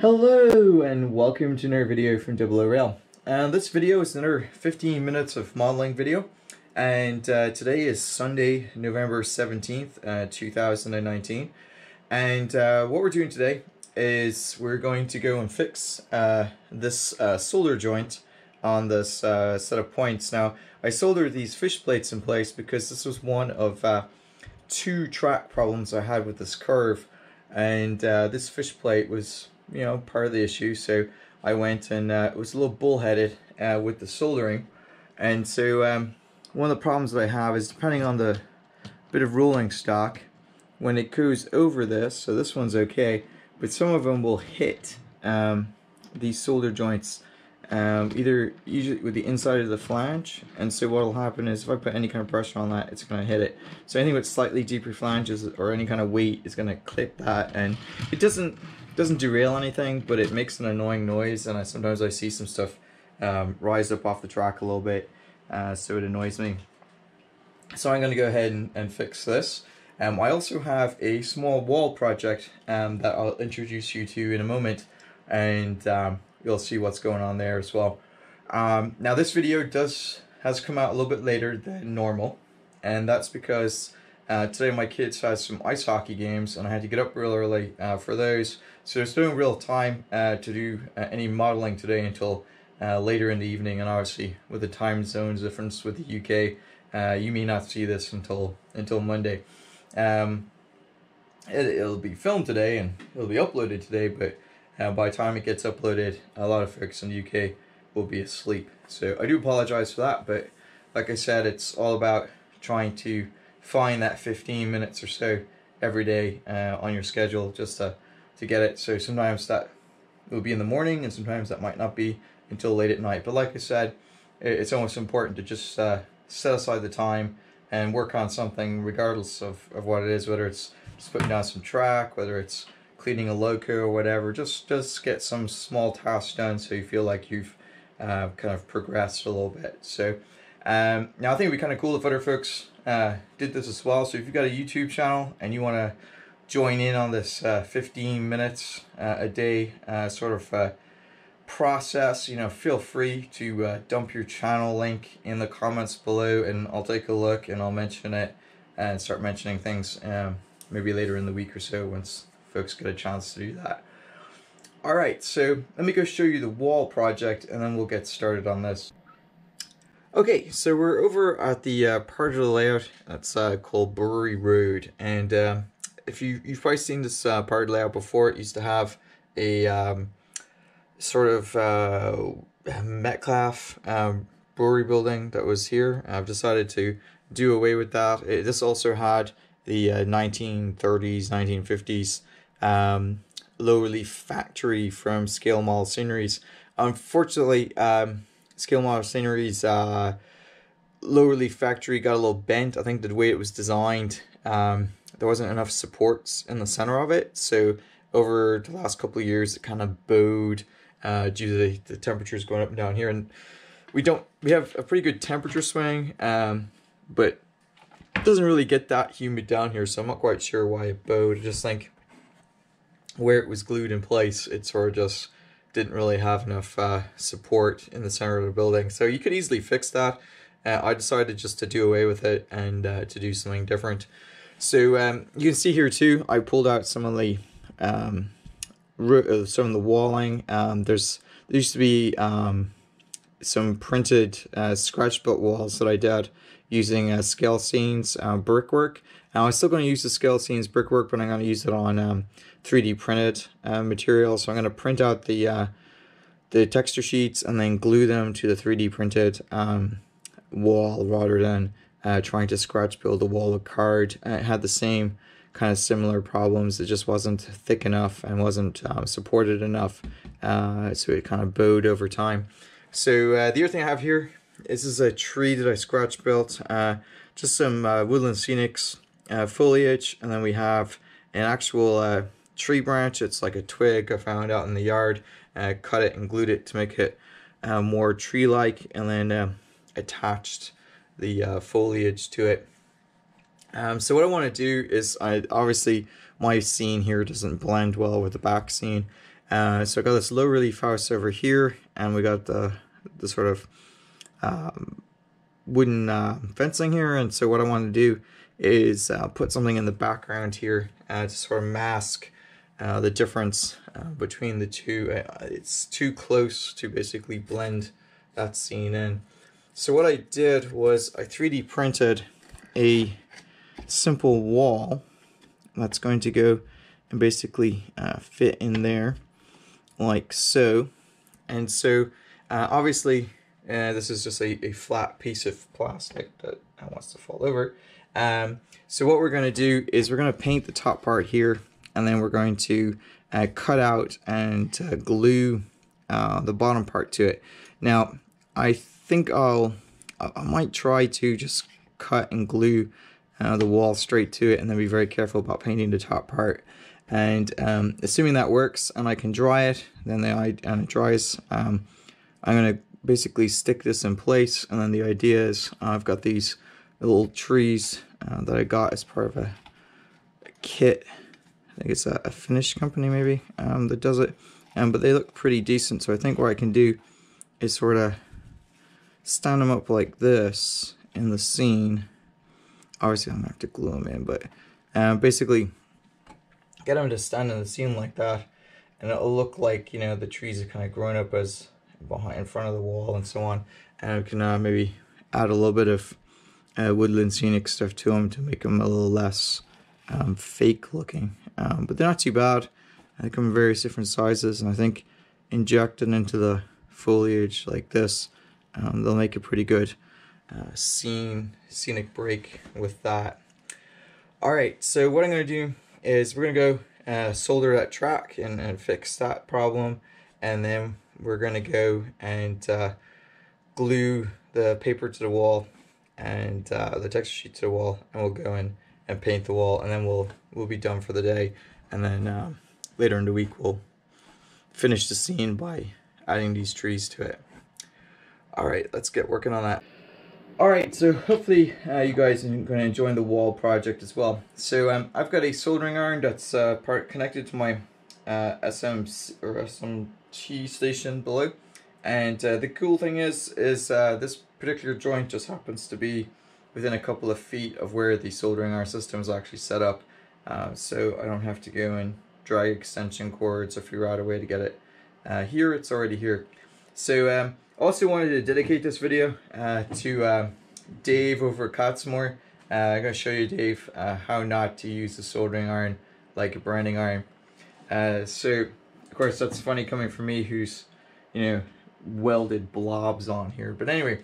Hello and welcome to another video from Double Rail. And this video is another 15 minutes of modeling video. And uh, today is Sunday, November 17th, uh, 2019. And uh, what we're doing today is we're going to go and fix uh, this uh, solder joint on this uh, set of points. Now, I soldered these fish plates in place because this was one of two track problems I had with this curve. And this fish plate was you know, part of the issue. So I went and uh, was a little bullheaded uh, with the soldering. And so um, one of the problems that I have is depending on the bit of rolling stock, when it goes over this, so this one's okay, but some of them will hit um, these solder joints um, either usually with the inside of the flange and so what will happen is if I put any kind of pressure on that it's going to hit it so anything with slightly deeper flanges or any kind of weight is going to clip that and it doesn't doesn't derail anything, but it makes an annoying noise, and I, sometimes I see some stuff um, rise up off the track a little bit, uh, so it annoys me. So I'm going to go ahead and, and fix this. Um, I also have a small wall project um, that I'll introduce you to in a moment, and um, you'll see what's going on there as well. Um, now this video does has come out a little bit later than normal, and that's because uh, today my kids had some ice hockey games and I had to get up real early uh, for those. So there's no real time uh, to do uh, any modeling today until uh, later in the evening and obviously with the time zones difference with the UK, uh, you may not see this until until Monday. Um, it, will be filmed today and it'll be uploaded today, but by the time it gets uploaded, a lot of folks in the UK will be asleep. So I do apologize for that, but like I said, it's all about trying to find that 15 minutes or so every day uh, on your schedule just to, to get it. So sometimes that will be in the morning and sometimes that might not be until late at night. But like I said, it's almost important to just uh, set aside the time and work on something regardless of, of what it is, whether it's just putting down some track, whether it's cleaning a loco or whatever, just, just get some small tasks done so you feel like you've uh, kind of progressed a little bit. So um, now I think it'd be kind of cool if other folks uh, did this as well. So if you've got a YouTube channel and you want to join in on this uh, 15 minutes uh, a day uh, sort of uh, process, you know, feel free to uh, dump your channel link in the comments below and I'll take a look and I'll mention it and start mentioning things um, maybe later in the week or so once folks get a chance to do that. Alright, so let me go show you the wall project and then we'll get started on this. Okay, so we're over at the uh, part of the layout that's called Brewery Road, and uh, if you you've probably seen this uh, the layout before, it used to have a um, sort of uh, Metcalfe um, brewery building that was here. I've decided to do away with that. It, this also had the 1930s, uh, 1950s um, low relief factory from Scale Model Sceneries. Unfortunately. Um, Scale Model Scenery's uh, low relief factory got a little bent. I think the way it was designed, um, there wasn't enough supports in the center of it. So over the last couple of years, it kind of bowed uh, due to the, the temperatures going up and down here. And we don't, we have a pretty good temperature swing, um, but it doesn't really get that humid down here. So I'm not quite sure why it bowed. I just think where it was glued in place, it sort of just didn't really have enough uh, support in the center of the building. So you could easily fix that. Uh, I decided just to do away with it and uh, to do something different. So um, you can see here too, I pulled out some of the um, uh, some of the walling. Um, there's there used to be um, some printed uh, scratch built walls that I did using uh, scale scenes uh, brickwork. Now I'm still going to use the scale scenes brickwork, but I'm going to use it on um, 3D printed uh, material. So I'm going to print out the uh, the texture sheets and then glue them to the 3D printed um, wall rather than uh, trying to scratch build a wall of card. it had the same kind of similar problems. It just wasn't thick enough and wasn't um, supported enough. Uh, so it kind of bowed over time. So uh, the other thing I have here, this is a tree that I scratch built. Uh, just some woodland scenics foliage. And then we have an actual tree branch. It's like a twig I found out in the yard. I cut it and glued it to make it uh, more tree-like and then uh, attached the uh, foliage to it. Um, so what I want to do is, I obviously my scene here doesn't blend well with the back scene. Uh, so I got this low relief house over here, and we got the the sort of um, wooden uh, fencing here. And so what I want to do is uh, put something in the background here uh, to sort of mask uh, the difference uh, between the two. It's too close to basically blend that scene in. So what I did was I 3D printed a simple wall that's going to go and basically uh, fit in there like so. And so uh, obviously uh, this is just a, a flat piece of plastic that wants to fall over. Um, so what we're going to do is we're going to paint the top part here and then we're going to uh, cut out and uh, glue uh, the bottom part to it. Now I think I'll I might try to just cut and glue uh, the wall straight to it and then be very careful about painting the top part. And um, assuming that works and I can dry it then the and it dries um, I'm gonna basically stick this in place. And then the idea is I've got these little trees uh, that I got as part of a, a kit. I think it's a, a Finnish company maybe um, that does it. Um, but they look pretty decent. So I think what I can do is sort of stand them up like this in the scene. Obviously I'm gonna have to glue them in but uh, basically get them to stand in the scene like that and it'll look like you know the trees are kind of growing up as behind in front of the wall and so on and we can uh, maybe add a little bit of uh, woodland scenic stuff to them to make them a little less um, fake looking. Um, but they're not too bad. They come in various different sizes and I think injecting into the foliage like this um, they'll make a pretty good uh, scene scenic break with that. Alright so what I'm gonna do is we're gonna go uh, solder that track and, and fix that problem and then we're gonna go and uh, glue the paper to the wall and uh, the texture sheet to the wall and we'll go in and paint the wall and then we'll we'll be done for the day. And then um, later in the week we'll finish the scene by adding these trees to it alright let's get working on that Alright, so hopefully uh, you guys are going to enjoy the wall project as well. So um, I've got a soldering iron that's uh, part connected to my uh, or SMT station below. And uh, the cool thing is, is uh, this particular joint just happens to be within a couple of feet of where the soldering iron system is actually set up. Uh, so I don't have to go and drag extension cords or figure out a way to get it. here, it's already here. So um, also wanted to dedicate this video uh, to uh, Dave over at Cottesmore. Uh, I'm going to show you, Dave, uh, how not to use a soldering iron like a branding iron. Uh, so, of course, that's funny coming from me who's, you know, welded blobs on here. But anyway,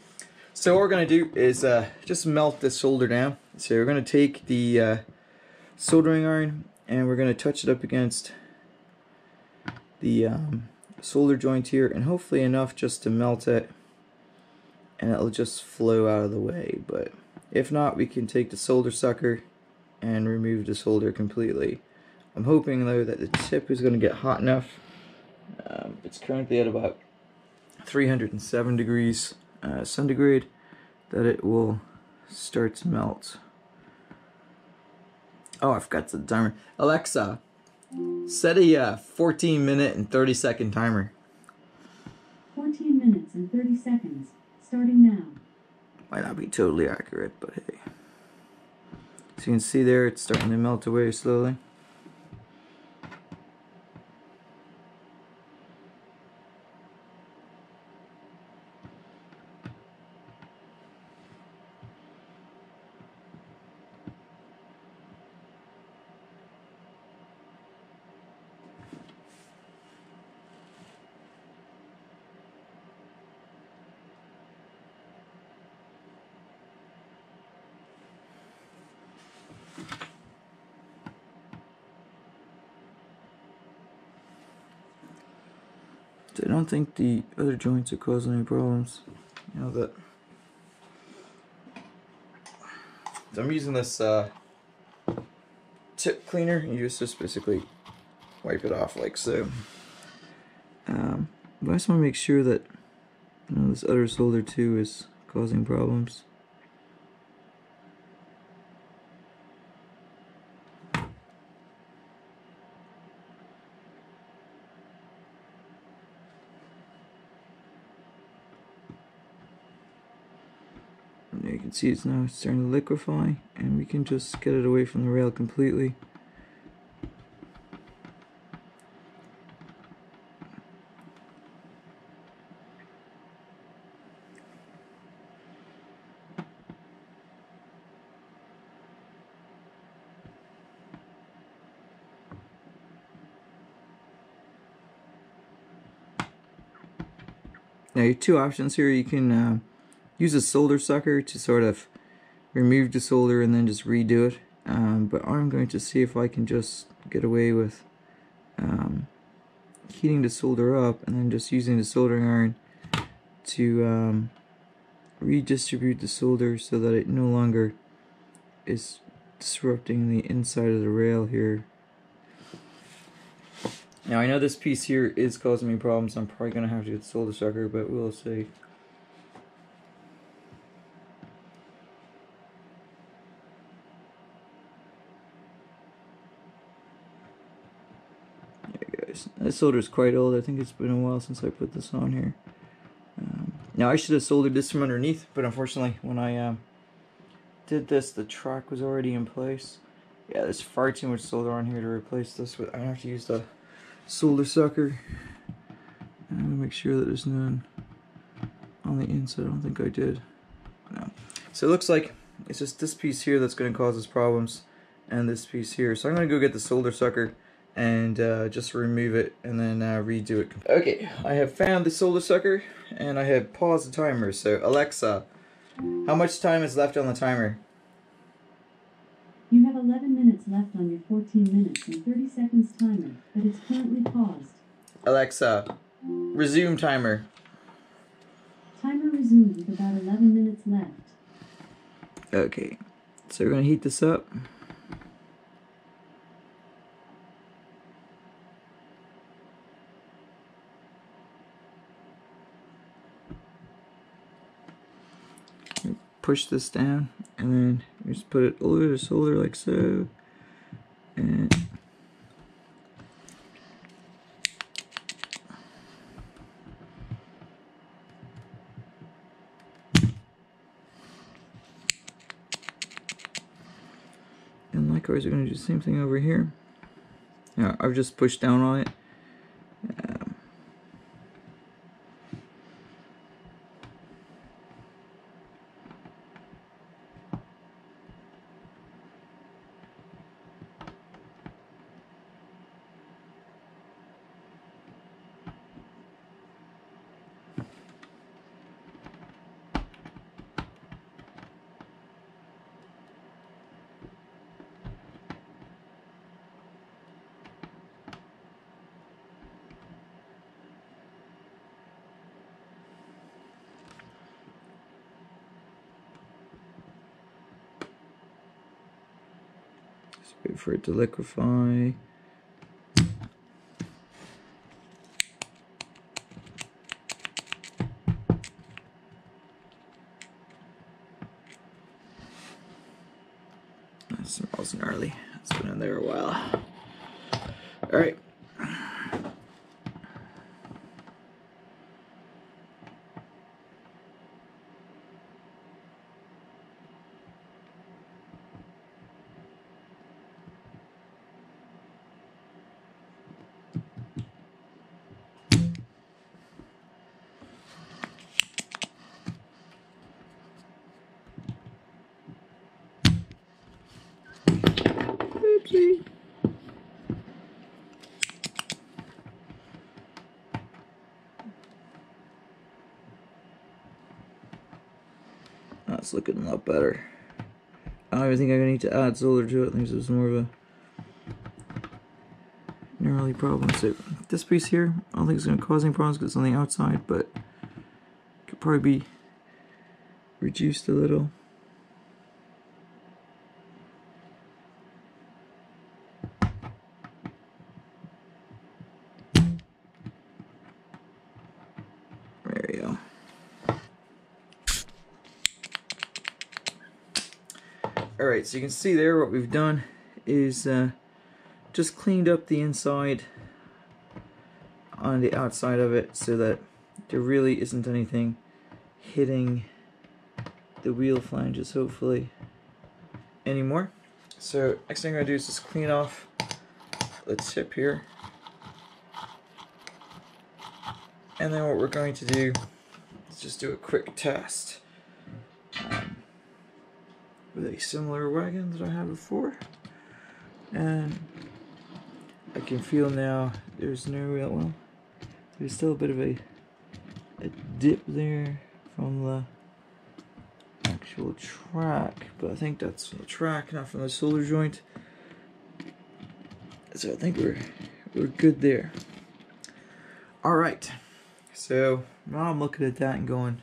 so what we're going to do is uh, just melt this solder down. So we're going to take the soldering iron and we're going to touch it up against the um, solder joint here and hopefully enough just to melt it and it'll just flow out of the way. But if not we can take the solder sucker and remove the solder completely. I'm hoping though that the tip is going to get hot enough. Um, it's currently at about 307 degrees uh, centigrade that it will start to melt. Oh I forgot the timer Alexa Set a uh, 14 minute and 30 second timer. 14 minutes and 30 seconds, starting now. Might not be totally accurate, but hey. So you can see there, it's starting to melt away slowly. I don't think the other joints are causing any problems. You know that. So I'm using this uh, tip cleaner. You just, just basically wipe it off like so. Um, but I just want to make sure that you know, this other solder too is causing problems. See it's now starting to liquefy and we can just get it away from the rail completely. Now you have two options here. You can uh, use a solder sucker to sort of remove the solder and then just redo it. Um, but I'm going to see if I can just get away with um, heating the solder up and then just using the soldering iron to um, redistribute the solder so that it no longer is disrupting the inside of the rail here. Now I know this piece here is causing me problems. I'm probably going to have to get the solder sucker, but we'll see. This solder is quite old. I think it's been a while since I put this on here. Um, now I should have soldered this from underneath, but unfortunately when I um, did this, the track was already in place. Yeah, there's far too much solder on here to replace this with. I have to use the solder sucker. And make sure that there's none on the inside. I don't think I did. No. So it looks like it's just this piece here that's going to cause us problems and this piece here. So I'm going to go get the solder sucker and uh, just remove it and then uh, redo it. Okay, I have found the solder sucker and I have paused the timer. So Alexa, how much time is left on the timer? You have 11 minutes left on your 14 minutes and 30 seconds timer, but it's currently paused. Alexa, resume timer. Timer resumed with about 11 minutes left. Okay, so we're gonna heat this up. Push this down and then just put it over the solder like so. And And likewise, we're going to do the same thing over here. Yeah, I've just pushed down on it. Wait for it to liquefy. That smells gnarly. It's been in there a while. All right. Oopsie. That's looking a lot better. I don't even think I need to add solder to it. I think is more of a gnarly problem. So this piece here, I don't think it's going to cause any problems because it's on the outside, but could probably be reduced a little. There you go. So you can see there what we've done is uh, just cleaned up the inside on the outside of it so that there really isn't anything hitting the wheel flanges hopefully anymore. So next thing I'm gonna do is just clean off the tip here. And then what we're going to do is just do a quick test with a similar wagon that I had before. And I can feel now there's no real, well, there's still a bit of a, a dip there from the actual track, but I think that's from the track, not from the solder joint. So I think we're we're good there. All right, so now I'm looking at that and going,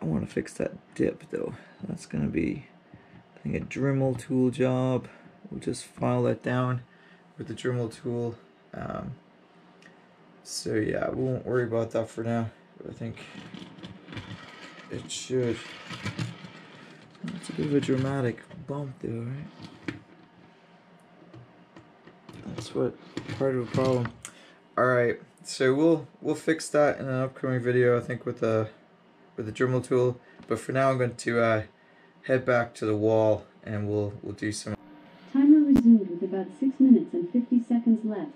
I want to fix that dip though. That's gonna be, A Dremel tool job. We'll just file that down with the Dremel tool. Um, so yeah, we won't worry about that for now. I think it should. It's a bit of a dramatic bump though, right? That's what part of the problem. Alright, so we'll we'll fix that in an upcoming video, I think with the with the Dremel tool. But for now I'm going to uh, head back to the wall and we'll we'll do some Timer resumed with about 6 minutes and 50 seconds left.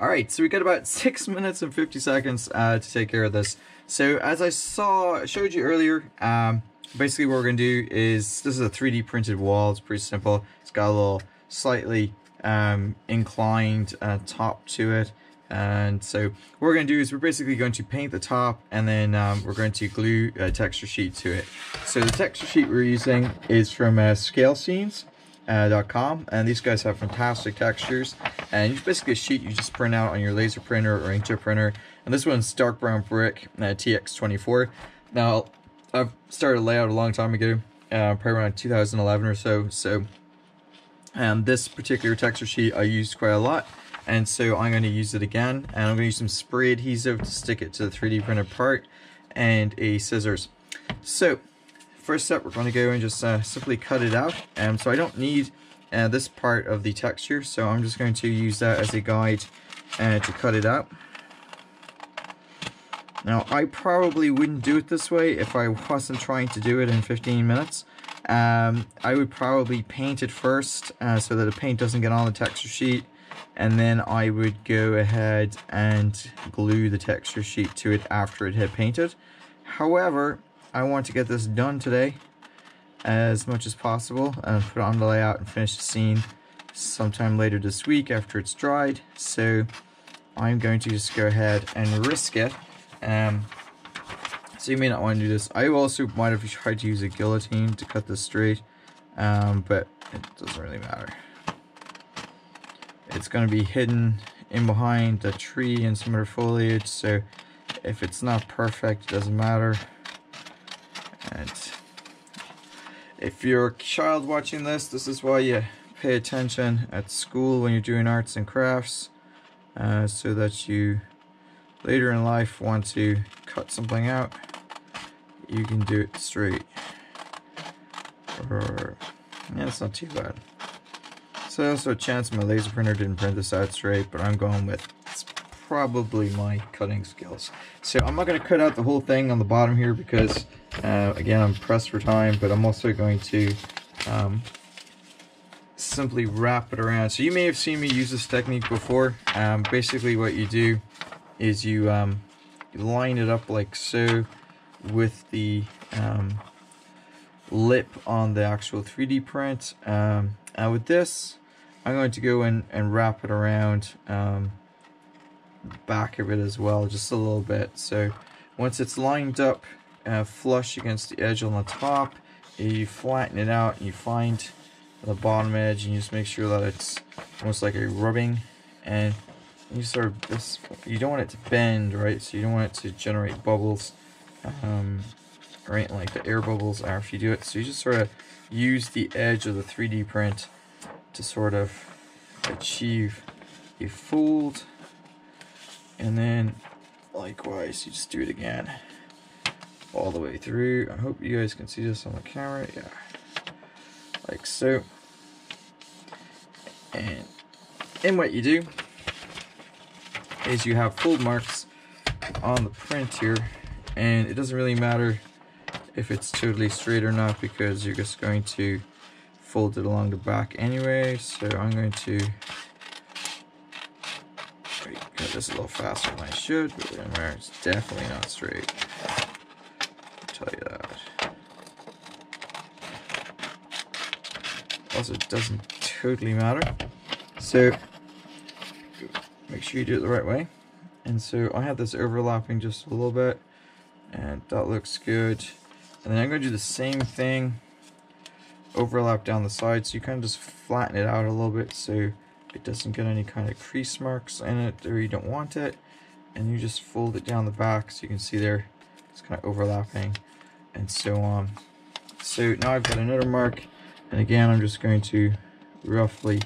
Alright, so we got about 6 minutes and 50 seconds uh, to take care of this. So as I saw, showed you earlier, um, basically what we're going to do is, this is a 3D printed wall, it's pretty simple. It's got a little slightly um, inclined uh, top to it. And so what we're going to do is we're basically going to paint the top and then um, we're going to glue a texture sheet to it. So the texture sheet we're using is from uh, Scale Scenes uh, and these guys have fantastic textures. And it's basically a sheet you just print out on your laser printer or inkjet printer. And this one's dark brown brick uh, TX24 now I've started a layout a long time ago uh, probably around 2011 or so. So and this particular texture sheet I used quite a lot and so I'm going to use it again and I'm going to use some spray adhesive to stick it to the 3D printed part and a scissors. So first up, we're going to go and just uh, simply cut it out and so I don't need uh, this part of the texture so I'm just going to use that as a guide uh, to cut it out. Now I probably wouldn't do it this way if I wasn't trying to do it in 15 minutes. Um, I would probably paint it first uh, so that the paint doesn't get on the texture sheet and then I would go ahead and glue the texture sheet to it after it had painted however I want to get this done today as much as possible and put on the layout and finish the scene sometime later this week after it's dried. So I'm going to just go ahead and risk it. Um, so you may not want to do this. I also might have tried to use a guillotine to cut this straight, um, but it doesn't really matter. It's going to be hidden in behind the tree and some other foliage, so if it's not perfect, it doesn't matter. And if you're a child watching this, this is why you pay attention at school when you're doing arts and crafts, uh, so that you later in life want to cut something out, you can do it straight. Or, yeah, it's not too bad. So also a chance my laser printer didn't print this out straight, but I'm going with it's probably my cutting skills. So I'm not going to cut out the whole thing on the bottom here because uh, again, I'm pressed for time, but I'm also going to um, simply wrap it around. So you may have seen me use this technique before. Um, basically what you do is you, um, you line it up like so with the um, lip on the actual 3D print. Um, and with this, I'm going to go in and wrap it around um, back of it as well, just a little bit. So once it's lined up uh, flush against the edge on the top. You flatten it out and you find the bottom edge and you just make sure that it's almost like a rubbing and you sort of this you don't want it to bend right so you don't want it to generate bubbles um, anything like the air bubbles after you do it so you just sort of use the edge of the 3D print to sort of achieve a fold and then likewise you just do it again all the way through. I hope you guys can see this on the camera. Yeah, like so. And then what you do is you have fold marks on the print here, and it doesn't really matter if it's totally straight or not because you're just going to fold it along the back anyway. So I'm going to cut this a little faster than I should, but it's definitely not straight. I'll tell you that. Also, it doesn't totally matter. So, make sure you do it the right way. And so I have this overlapping just a little bit, and that looks good. And then I'm going to do the same thing, overlap down the side, so you kind of just flatten it out a little bit so it doesn't get any kind of crease marks in it or you don't want it. And you just fold it down the back so you can see there it's kind of overlapping and so on. So now I've got another mark and again, I'm just going to roughly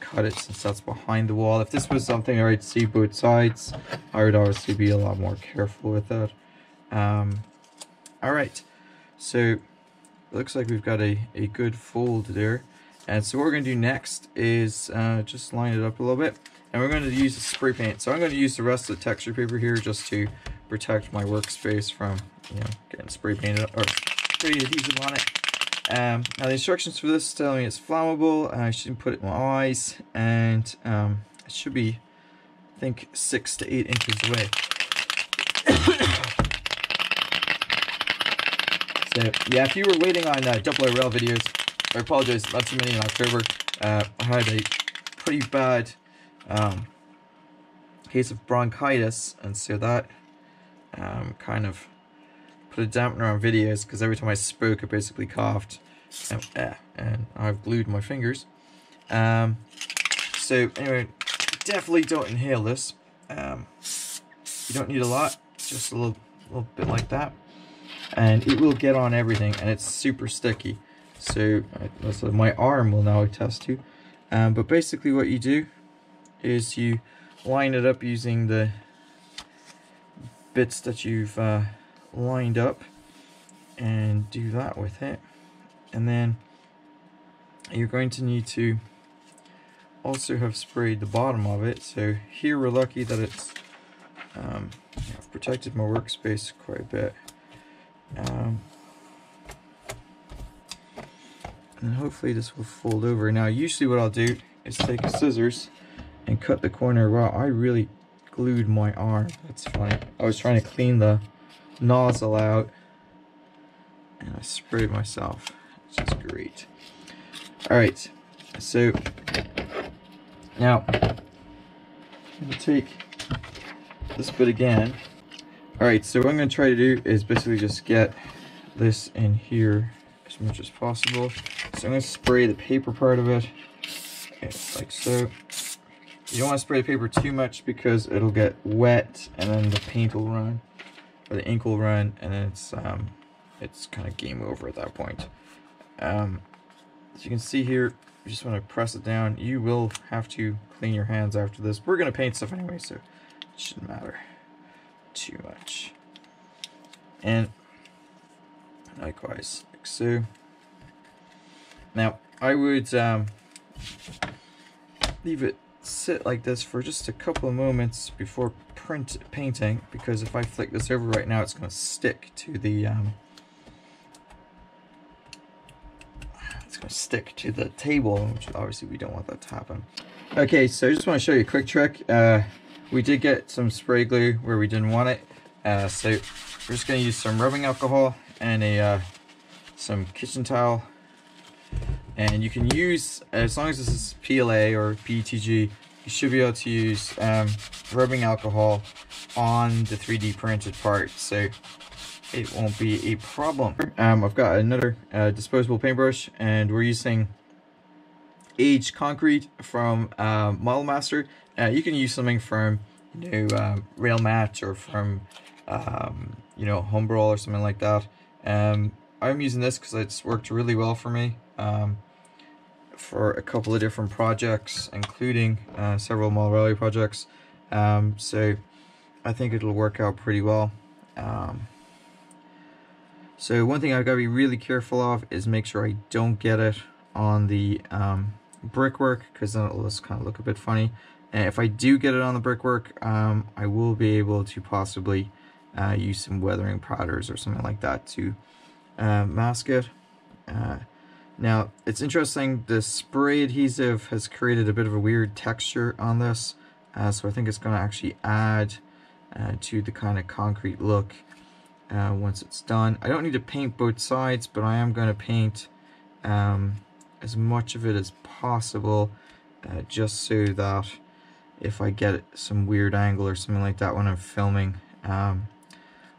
cut it since that's behind the wall. If this was something I'd see both sides, I would obviously be a lot more careful with that. Um, all right, so looks like we've got a, a good fold there. And so what we're going to do next is uh, just line it up a little bit. And we're going to use a spray paint. So I'm going to use the rest of the texture paper here just to protect my workspace from, you know, getting spray painted or spray adhesive on it. Um, now the instructions for this tell me it's flammable. I shouldn't put it in my eyes, and um, it should be, I think, six to eight inches away. So yeah, if you were waiting on uh, double rail videos, I apologize, not too many in October. Uh, I had a pretty bad um, case of bronchitis, and so that um, kind of put a dampener on videos because every time I spoke, I basically coughed, and, uh, and I've glued my fingers. Um, so anyway, definitely don't inhale this. Um, you don't need a lot, just a little, little bit like that, and it will get on everything, and it's super sticky. So, so my arm will now attest to. Um, but basically, what you do is you line it up using the bits that you've uh, lined up and do that with it and then you're going to need to also have sprayed the bottom of it so here we're lucky that it's um, I've protected my workspace quite a bit um, and hopefully this will fold over. Now usually what I'll do is take scissors and cut the corner. Wow I really glued my arm. That's funny. I was trying to clean the nozzle out and I sprayed myself which is great. Alright so now I'm to take this bit again alright so what I'm going to try to do is basically just get this in here as much as possible so I'm to spray the paper part of it like so you don't want to spray the paper too much because it'll get wet and then the paint will run or the ink will run and then it's um, it's kind of game over at that point. Um, as you can see here, you just want to press it down. You will have to clean your hands after this. We're going to paint stuff anyway, so it shouldn't matter too much. And likewise, like so. Now, I would um, leave it sit like this for just a couple of moments before print painting because if I flick this over right now it's going to stick to the um, it's going to stick to the table which obviously we don't want that to happen okay so I just want to show you a quick trick uh, we did get some spray glue where we didn't want it uh, so we're just going to use some rubbing alcohol and a uh, some kitchen towel. And you can use as long as this is PLA or PETG you should be able to use um, rubbing alcohol on the 3D printed part so it won't be a problem. Um, I've got another uh, disposable paintbrush and we're using aged concrete from uh, Model Master uh, you can use something from you know um, Railmatch or from um, you know Humbrol or something like that um, I'm using this because it's worked really well for me um, for a couple of different projects, including uh, several Rally projects. Um, so I think it'll work out pretty well. Um, so one thing I've got to be really careful of is make sure I don't get it on the um, brickwork because then it'll just kind of look a bit funny. And if I do get it on the brickwork, um, I will be able to possibly uh, use some weathering powders or something like that to uh, mask it. Uh, now, it's interesting, the spray adhesive has created a bit of a weird texture on this, uh, so I think it's going to actually add uh, to the kind of concrete look uh, once it's done. I don't need to paint both sides, but I am going to paint um, as much of it as possible, uh, just so that if I get some weird angle or something like that when I'm filming um,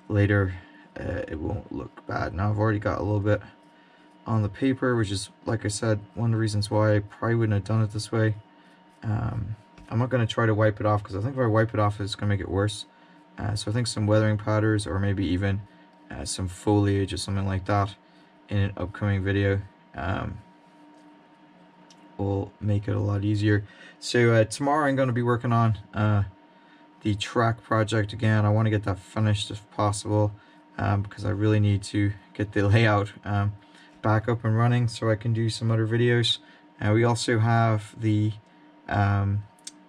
later, uh, it won't look bad. Now I've already got a little bit on the paper, which is, like I said, one of the reasons why I probably wouldn't have done it this way. Um, I'm not going to try to wipe it off, because I think if I wipe it off, it's going to make it worse. Uh, so I think some weathering powders, or maybe even uh, some foliage or something like that in an upcoming video um, will make it a lot easier. So uh, tomorrow I'm going to be working on uh, the track project again. I want to get that finished if possible um, because I really need to get the layout um, back up and running so I can do some other videos. Uh, we also have the um,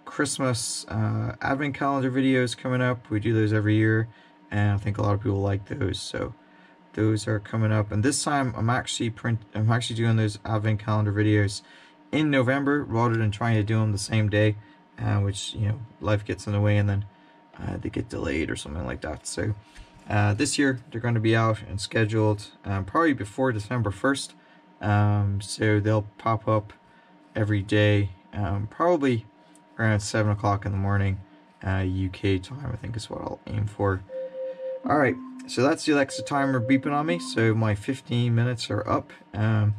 Christmas uh, advent calendar videos coming up. We do those every year and I think a lot of people like those so those are coming up and this time I'm actually print I'm actually doing those advent calendar videos in November rather than trying to do them the same day uh, which you know life gets in the way and then uh, they get delayed or something like that so uh, this year they're going to be out and scheduled um, probably before December 1st. Um, so they'll pop up every day, um, probably around 7 o'clock in the morning uh, UK time, I think is what I'll aim for. Alright, so that's the Alexa timer beeping on me, so my 15 minutes are up. Um,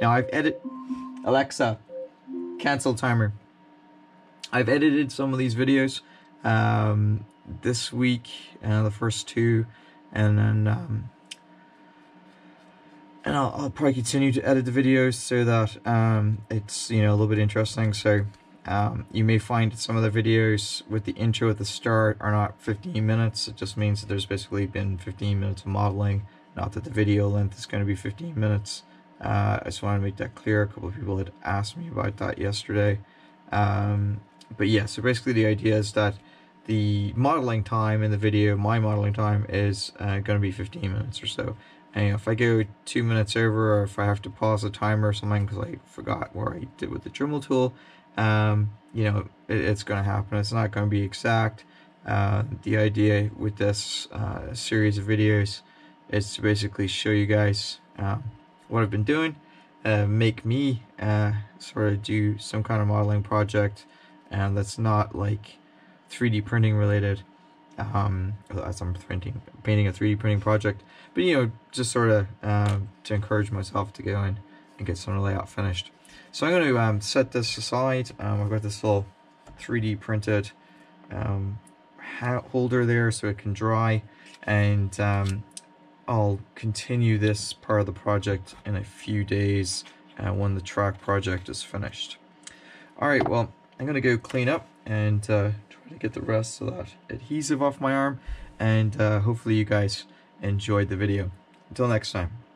now I've edited... Alexa, cancel timer. I've edited some of these videos. Um, this week, uh, the first two, and then um, and I'll, I'll, probably continue to edit the videos so that um, it's you know a little bit interesting. So um, you may find some of the videos with the intro at the start are not 15 minutes. It just means that there's basically been 15 minutes of modeling, not that the video length is going to be 15 minutes. Uh, I just want to make that clear. A couple of people had asked me about that yesterday. Um, but yeah, so basically the idea is that the modeling time in the video, my modeling time, is uh, going to be 15 minutes or so. And you know, if I go two minutes over or if I have to pause the timer or something because I forgot where I did with the Dremel tool, um, you know, it, it's going to happen. It's not going to be exact. Uh, the idea with this uh, series of videos is to basically show you guys um, what I've been doing, uh, make me uh, sort of do some kind of modeling project, and that's not like 3D printing related um, as I'm printing, painting a 3D printing project. But you know, just sort of uh, to encourage myself to go in and get some of the layout finished. So I'm going to um, set this aside. Um, I've got this little 3D printed um, holder there so it can dry, and um, I'll continue this part of the project in a few days uh, when the track project is finished. All right, well, I'm to go clean up and uh, to get the rest of that adhesive off my arm and uh, hopefully you guys enjoyed the video. Until next time.